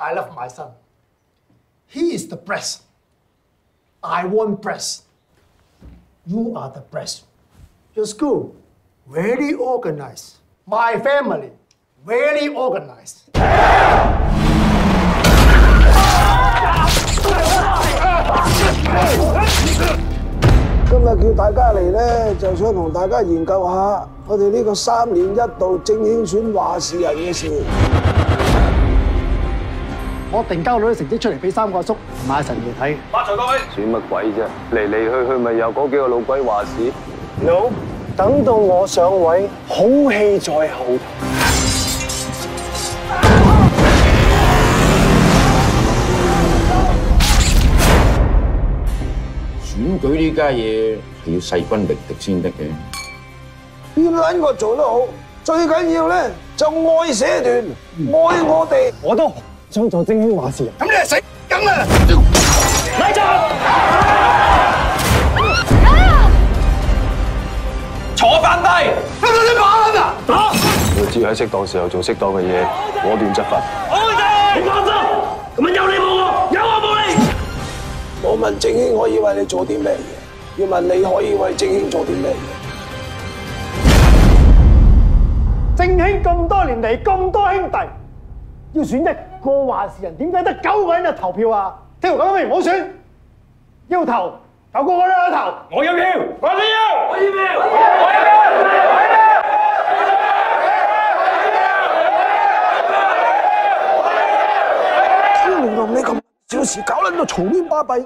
I love my son. He is the breast. I want breast. You are the breast. Your school, very organized. My family, very organized. 今日叫大家嚟咧，就想同大家研究下我哋呢个三年一度正兴选话事人嘅事。 我定交到啲成績出嚟俾三個阿叔同埋阿神爺睇。選乜鬼啫？嚟嚟去去咪有嗰幾個老鬼話事。No，等到我上位，好戲在後頭。選舉呢家嘢係要勢均力敵先得嘅。邊撚個做得好，最緊要咧就愛社團，愛我哋。我都想做正興話事人。咁你係死梗啦！我只要喺適當時候做適當嘅嘢，果斷執法。我問正興可以為你做啲咩嘢？要問你可以為正興做啲咩嘢？正興咁多年嚟咁多兄弟，要選一個話事人，點解得九個人就投票啊？聽我講明唔好選，要投投個個都有投。我要票，我都要，我要票，我要票。連同你咁小事搞撚到嘈亂巴閉，